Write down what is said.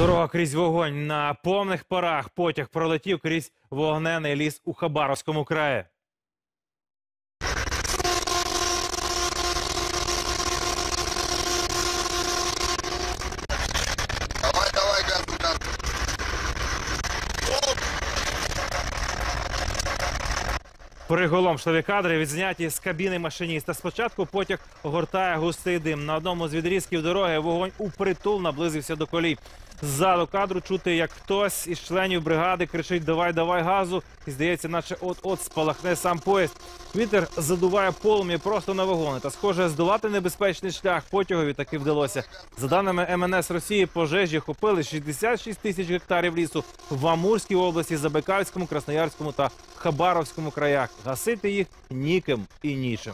Дорога крізь вогонь на повних парах. Потяг пролетів крізь вогнений ліс у Хабаровському краї. Приголомшливі кадри відзняті з кабіни машиніста. Спочатку потяг огортає густий дим. На одному з відрізків дороги вогонь упритул наблизився до колій. Ззаду кадру чути, як хтось із членів бригади кричить Давай, давай газу. І здається, наче от-от спалахне сам поїзд. Вітер задуває полум'я просто на вагони. Та схоже, здолати небезпечний шлях потягові таки вдалося. За даними МНС Росії, пожежі охопили 66 тисяч гектарів лісу в Амурській області, Забайкальському, Красноярському та Хабаровському краях. Гасити їх ніким і нічим.